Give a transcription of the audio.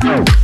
Oh.